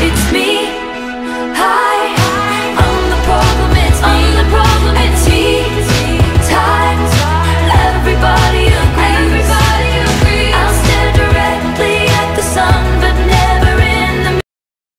It's me.